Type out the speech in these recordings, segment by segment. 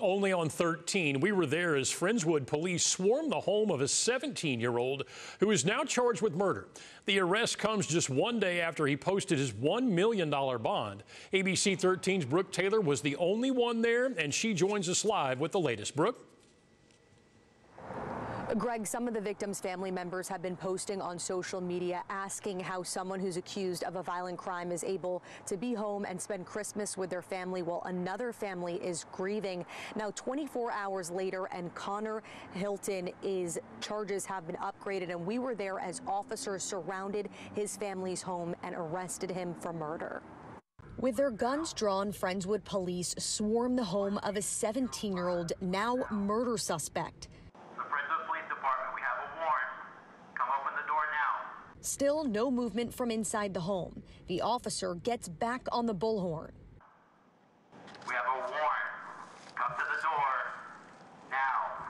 only on 13. We were there as Friendswood police swarmed the home of a 17 year old who is now charged with murder. The arrest comes just one day after he posted his $1 million bond. ABC 13's Brooke Taylor was the only one there, and she joins us live with the latest. Brooke? Greg, some of the victims' family members have been posting on social media asking how someone who's accused of a violent crime is able to be home and spend Christmas with their family while another family is grieving. Now, 24 hours later, and Connor Hilton is charges have been upgraded, and we were there as officers surrounded his family's home and arrested him for murder. With their guns drawn, Friendswood police swarm the home of a 17 year old, now murder suspect. Still no movement from inside the home. The officer gets back on the bullhorn. We have a warrant. Come to the door now.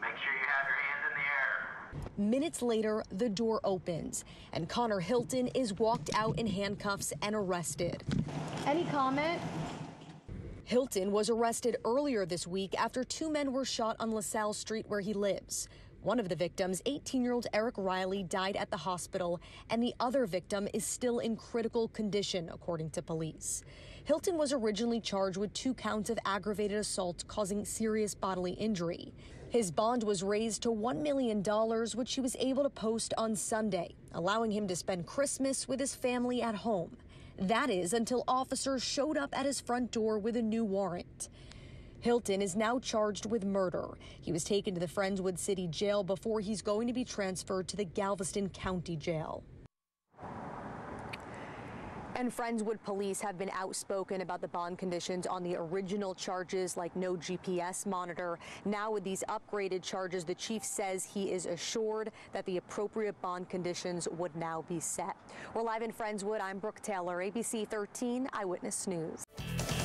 Make sure you have your hands in the air. Minutes later, the door opens and Connor Hilton is walked out in handcuffs and arrested. Any comment? Hilton was arrested earlier this week after two men were shot on LaSalle Street where he lives. One of the victims, 18 year old Eric Riley, died at the hospital, and the other victim is still in critical condition, according to police. Hilton was originally charged with two counts of aggravated assault causing serious bodily injury. His bond was raised to $1 million, which he was able to post on Sunday, allowing him to spend Christmas with his family at home. That is until officers showed up at his front door with a new warrant. Hilton is now charged with murder. He was taken to the Friendswood City Jail before he's going to be transferred to the Galveston County Jail. And Friendswood police have been outspoken about the bond conditions on the original charges like no GPS monitor. Now with these upgraded charges, the chief says he is assured that the appropriate bond conditions would now be set. We're live in Friendswood. I'm Brooke Taylor, ABC 13 Eyewitness News.